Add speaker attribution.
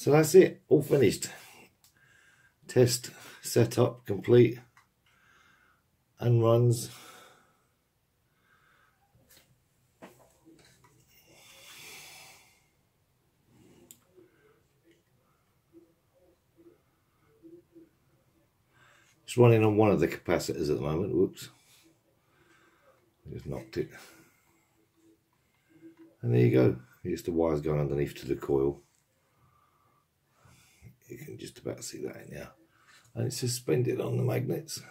Speaker 1: So that's it, all finished. Test setup complete and runs. It's running on one of the capacitors at the moment. Whoops. Just knocked it. And there you go. Here's the wires going underneath to the coil. Can just about see that now. And it's suspended on the magnets.